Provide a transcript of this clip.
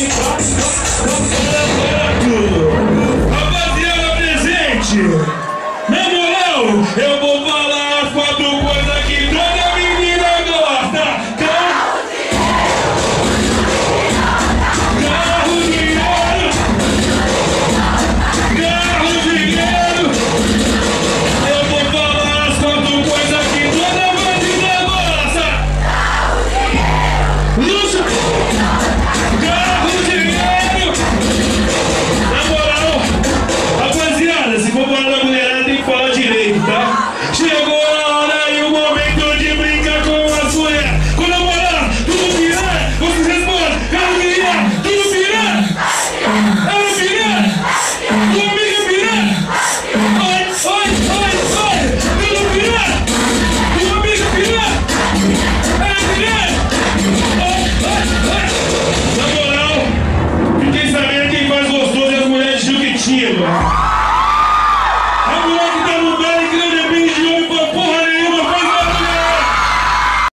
Rock, rock, rock.